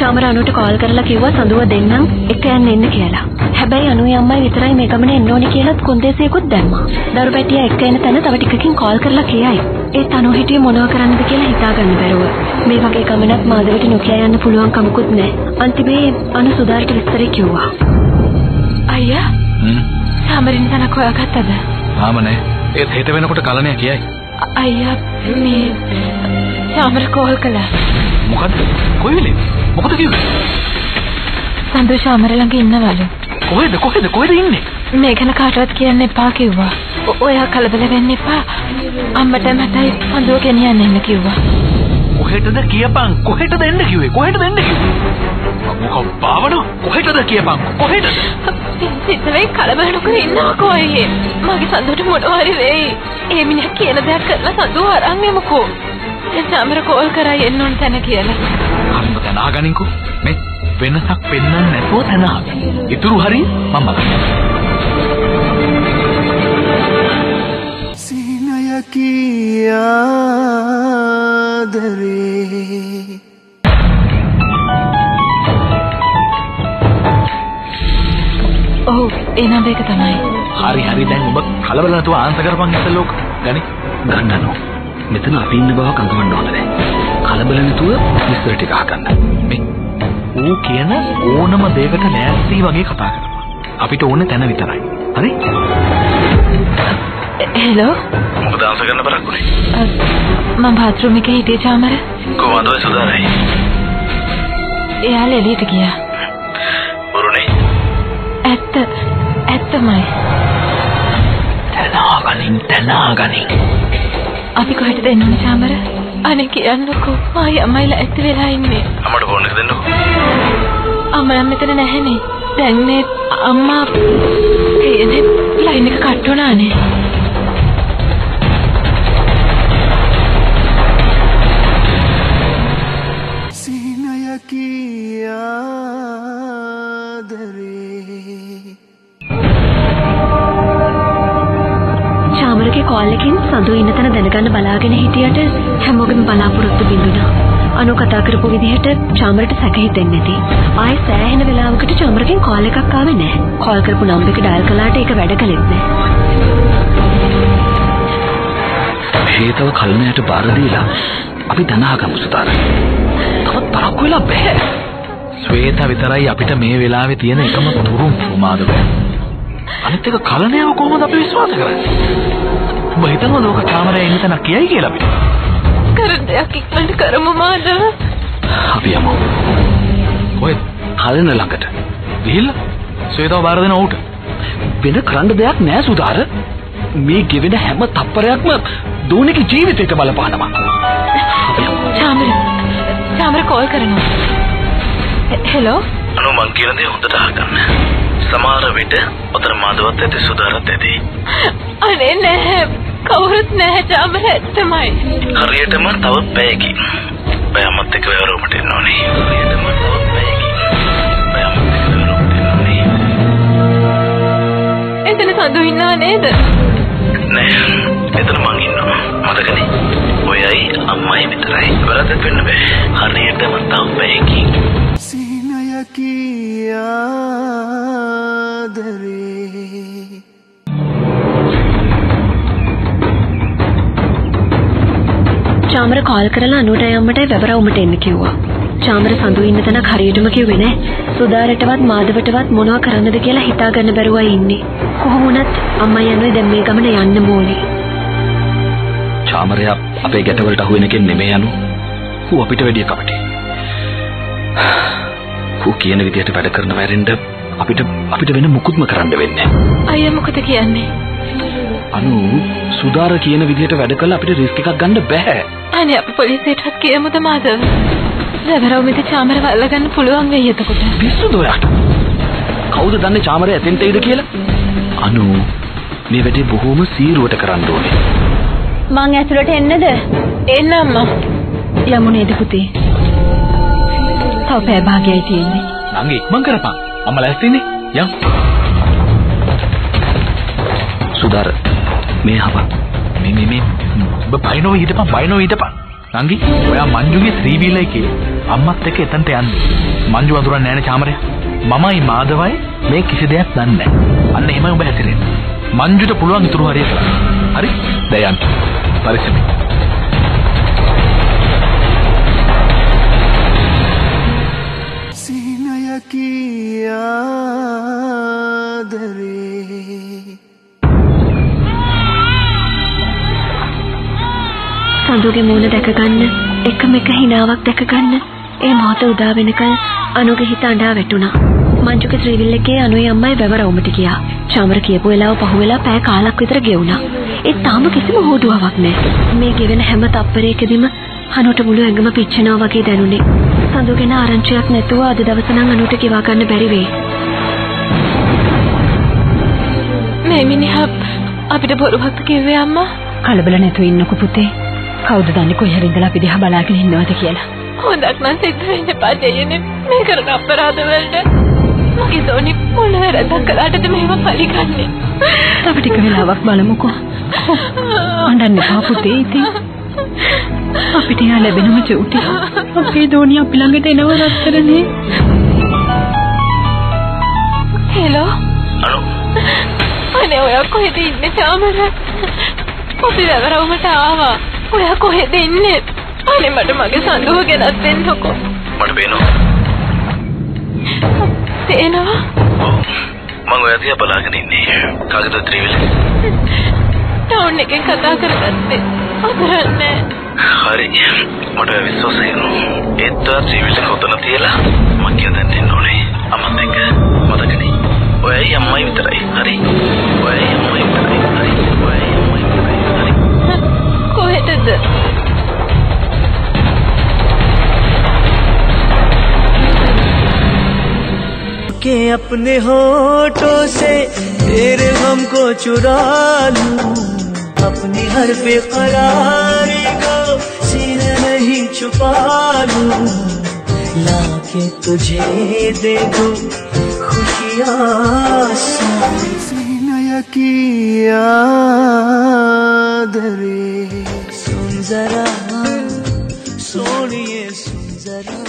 Chamara අනුට call කරලා කිව්වා සඳුව දෙන්නම් එක යන්න එන්න කියලා. හැබැයි අනුයි අම්මයි විතරයි මේ ගමන එන්න ඕනි කියලාත් කොන්දේසියකුත් දැම්මා. දරු පැටියා එක්ක එන තැන තව ටිකකින් කෝල් කරලා කියයි. ඒත් අනු හිටියේ මොනව කරන්නද කියලා හිතාගන්න බැරුව. මේ වගේ ගමනක් මාදවට නොකිය යන්න පුළුවන් කමකුත් නැහැ. අන්තිමේ අනු සුදාර්ට විස්තරේ කිව්වා. අයියා චාමරින් තනක් හොයාගත්තද? තාම නෑ. ඒත් හෙට වෙනකොට කලණය කියයි. අයියා මේ චාමර කෝල් කළා. මොකද්ද? කොයි වෙලේ? මොකද කිව්වේ? සඳු චාමර ළඟ ඉන්නවලු. කොහෙද කොහෙද කොහෙද ඉන්නේ? මේ ගැන කාටවත් කියන්න එපා කිව්වා. ඔයා කලබල වෙන්න එපා. අම්මට මටයි සඳුව ගෙනියන්න එන්න කිව්වා. කොහෙටද කියපන් කොහෙටද එන්න කිව්වේ කොහෙටද එන්න කිව්වේ මොකක් බාවන කොහෙටද කියපන් කොහෙටද සිතේ කලබල නොකර ඉන්නකෝ අයියේ මගේ සඳුට මොනවාරි වෙයි ඒ මිනිහා කියන දෙයක් කරලා සඳුව අරන් එමුකෝ චාමර කෝල් කරා එන්න ඕන තැන කියලා. හරිම තැන අහගනින්කෝ මේ වෙනසක් පෙන්වන්න නැතුව තැන අහගන්න ඉතුරු හරිය මම බලන්න සිනය කියාදරේ. ඔව් ඒ නම්බර එක තමයි. හරි හරි. දැන් ඔබ කලබල නැතුව ආන්සර් කරපන් ඉතලෝක ගනි ගන්නනෝ මෙතන අපි ඉන්න බව කඟවන්න ඕන නැහැ. කලබල නැතුව විස්තර ටික අහගන්න. මේ ඌ කියන ඕනම දෙයකට ලෑස්ති වගේ කතා කරනවා. අපිට ඕනේ තැන විතරයි. හරි? හෙලෝ මොකද ආන්සර් කරන්න බලන්නේ? මම බාත්රූම් එකේ හිටියේ චාමර කොහොමද ඔය සුදාරයි? එයාලා එළියට ගියා බොරුනේ. ඇත්ත ඇත්තමයි තනාගනින් තනාගනින්. අපි කොහෙටද එන්න ඕනේ චාමර අනේ කියන්නකෝ. මායි අම්මයිලා ඇත්ත වෙලා ඉන්නේ. අම්මට ෆෝන් එක දෙන්නකෝ. අම්මා නම් මෙතන නැහැනේ. දැන් මේ අම්මා ඒනේ ලයින් එක කට් වුණානේ චාමරගේ කෝල් එකෙන් සඳු ඉන්න තැන දැනගන්න බලාගෙන හිටියට හැමෝගෙම බලාපොරොත්තු බිඳුණා. අනු කතා කරපු විදිහට චාමරට සැක හිතෙන්නේ නැති. ආයෙ සෑහෙන වෙලාවකට චාමරගෙන් කෝල් එකක් ආවේ නැහැ. කෝල් කරපු නම්බර් එක ඩයල් කළාට ඒක වැඩ කළෙත් නැහැ. හේතව කල්මයට බාර දීලා අපි දනාගමු සුදාර. තවත් තරක් වෙලා බෑ. ශ්වේත විතරයි අපිට මේ වෙලාවේ තියෙන එකම තුරුම් ප්‍රමාදව. අනිත් එක කලණයව කොහොමද අපි විශ්වාස කරන්නේ? ඔබ හිතනවද ඔක කාමරේ ඉන්න තැනක් කියයි කියලා අපිට? කරන දෙයක් ඉක්මනට කරමු මාදව අපි යමු. කොහෙද? කලන ළඟට. ගිහිල්ලා ශ්වේතව බාර දෙන ඌට. වෙන කරන්න දෙයක් නෑ සුදාර. මේ ගෙවෙන හැම තප්පරයක්ම දෝනිගේ ජීවිතයට බලපානවා. අපි. චාමර චාමර කෝල් කරනවා හෙලෝ අනු මං කියන දේ හොඳට අහගන්න. සමහර විට ඔතන මාදවත් ඇති සුදාරත් ඇති. අනේ නැහැ කවුරුත් නැහැ චාමර ඇත්තමයි හරියටම තව පැයකින්. බයමත් එක්ක වැරොමට එන්න ඕනේ. හරියටම තව පැයකින්. බයමත් එක්ක වැරොමට එන්න ඕනේ. එතන සඳු ඉන්නව නේද නෑ. එතන මං ඉන්නවා. මතකනේ. ඔයයි අම්මයි විතරයි. වැරද්දක් වෙන්න බෑ. හරියටම තව පැයකින්. සිනය කියාදරේ චාමර කෝල් කරලා අනුට යම්මට වැවරවුමට එන්න කිව්වා. චාමර සඳු ඉන්න තැනක් හරියටම කිව්වේ නෑ. සුදාරටවත් මාදවටවත් මොනවා කරන්නද කියලා හිතාගන්න බැරුවයි ඉන්නේ. කොහොම වුණත් අම්මයි යන්නේ දැන් මේ ගමන යන්න ඕනේ. චාමරයා අපේ ගැටවලට අහු වෙන කෙනෙක් නෙමෙයි අනු. ඌ අපිට වැඩිය කපටි. ඌ කියන විදිහට වැඩ කරන වැරෙන්න අපිට අපිට වෙන මුකුත්ම කරන්න වෙන්නේ නැහැ. අයියා මොකද කියන්නේ අනු සුදාර කියන විදිහට වැඩ කළා අපිට රිස්ක් එකක් ගන්න බෑ. අනේ අපි පොලිසියටත් කියමුද මාදව රැවරව මෙත චාමරව අල්ලගන්න පුළුවන් වෙයි එතකොට පිස්සුද ඔයාට? කවුද දන්නේ චාමරය එතෙන්ට එයිද කියලා? අනු මේ වැඩේ බොහොම සීරුවට කරන්න ඕනේ. මං ඇතුළට එන්නද? එන්න අම්මා යමු නේද පුතේ? තව පැය භාගයයි තියෙන්නේ. නංගි ඉක්මන් කරපන්. අම්මා ලෑස්තිනේ. යම්. සුදාර මේ හව මේ මේ මේ ඔබ බයිනෝ ඊටපන් බයිනෝ ඊටපන්. නංගි ඔයා මංජුගේ ත්‍රී වීලර් එකේ අම්මත් එක්ක එතනට යන්නේ. මංජු වඳුරන්නේ නැහැ නේ චාමරය. මමයි මාදවයි මේ කිසි දෙයක් දන්නේ නැහැ. අන්න එහෙමයි ඔබ හැසිරෙන්නේ. මංජුට පුළුවන් ඉතුරු හරිය කරන්න. හරි? දැන් යන්න. පරිස්සමෙන්. සිනයකි ආදරේ සඳුගේ මූණ දැක ගන්න එකම එක හිනාවක් දැක ගන්න ඒ මොහොත උදා වෙනකල් අනුගේ හිත අඬා වැටුණා. මංජුගේ ත්‍රිවිල් එකේ අනුයි අම්මයි වැවරවුමට ගියා. චාමර කියපු වෙලාව පහුවෙලා පැය කාලක් විතර ගෙවුණා. ඒ තාම කිසිම හෝඩුවාවක් නැහැ. මේ ගෙවෙන හැම තප්පරයකදීම අනුට මුළු ඇඟම පිච්චෙනවා වගේ දැනුනේ. සඳුගෙන ආරංචියක් නැතුව අද දවස නම් අනුට කිවා ගන්න බැරි වෙයි මේ මිනිහා අපිට බොරුවක් කිව්වේ අම්මා? කලබල නැතුව ඉන්නකො පුතේ. කවුද දන්නේ කොහේ හරි ඉඳලා අපි දිහා බලාගෙන ඉන්නවද කියලා. හොඳක් නම් සිද්ධ වෙන්න එපා දෙයනේ මේ කරන අපරාධ වලට මගේ දෝනි මොන වැරද්දක් කළාටද මේව පරිගන්නේ තව ටික වෙලාවක් බලමුකෝ. අඬන්න එපා පුතේ ඉතින්. අපිට යා ලැබෙනම චුටි. අපේ දෝණිය අපි ළඟට එනව රත්තරනේ. හෙලෝ අනු අනේ ඔයා කොහෙද ඉන්නේ චාමර අපි වැවරවුමට ආවා ඔයා කොහෙද ඉන්නේ අනේ මට මගේ සඳුව ගෙනත් දෙන්නකෝ. මට පේනවා. ඔව්. මම ඔය දිහා බලාගෙන ඉන්නේ. කාගේද ත්‍රිවිල් ටවුන් එකෙන් කතා කරගත්තේ. අතරන්නේ හරි. මට විශ්වාස වෙනවා ඒත් ත්‍රිවිල් එක උතන තියලා මම කියන්න දෙන්න ඕනේ. අම්මත් के अपने होठों से तेरे गम को चुरा लूँ। अपनी हर बेकरारी को सीने नहीं छुपा लूँ। लाके तुझे दे दूँ खुशियाँ दरे सुन जरा सोनिए सुन जरा।